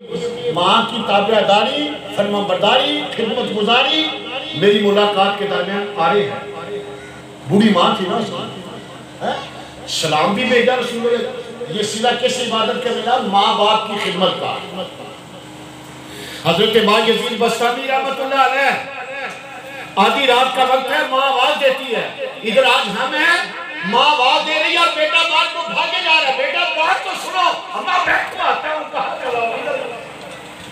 माँ की ताबेदारी फरमाबरदारी खिदमत गुजारी, मेरी मुलाकात के दरमियान आ रहे हैं। बूढ़ी माँ थी ना उसकी सलाम भी भेजा रसूल ये सीधा किस इबादत का मिला माँ बाप की खिदमत का। हज़रत माँ यजीद बस्तानी रहमत आधी रात का वक्त है, माँ आवाज़ देती है। इधर आज हम हैं, माँ आवाज़ दे रही है बेटा बात को भागे जा रहा है। बेटा बात तो सुनो हूँ कहाँ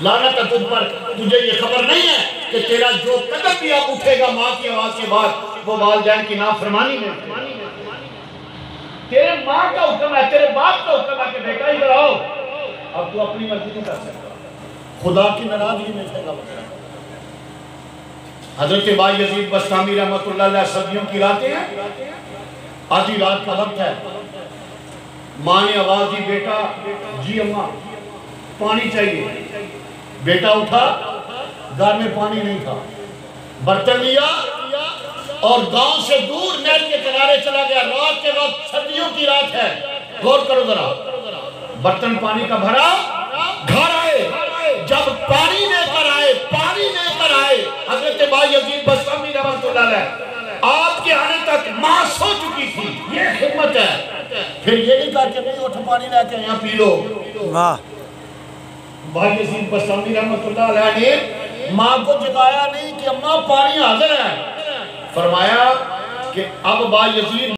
लानत तुझ पर। तुझे ये खबर नहीं है कि तेरा जो कदम भी अब उठेगा माँ की आवाज़ के बाद, वो वालदेन की नाफरमानी में तेरे माँ का हुक्म है, तेरे बाप का हुक्म है कि बेटा इधर आओ। अब तू अपनी मर्ज़ी नहीं कर सकता खुदा की नाराज़गी में फेंका हज़रत बाई यजीद बस्तामी रहमत सदियों की रातें हैं। आधी रात का वक्त है। माँ ने आवाज़ दी, बेटा, जी अम्मा, पानी चाहिए। बेटा उठा, घर में पानी नहीं था। बर्तन लिया और गाँव से दूर नहर के किनारे चला गया। रात के वक्त सर्दियों की रात है। गौर करो जरा। बर्तन पानी का भरा, घर आए। जब पानी लेकर आए, पानी लेकर आए। हज़रत भाई अजीब बस्तानी बाजीद बस्तामी आपके आने तक माँ सो चुकी थी। ये हिम्मत है। फिर ये नहीं कहा कि नहीं, उठ पानी लेके, यहाँ पी लो। वाह। भाई यजीद रहमतुल्लाह अलैह ने माँ को जगाया नहीं कि अम्मा पानी हाजिर है। फरमाया कि अब भाई यजीद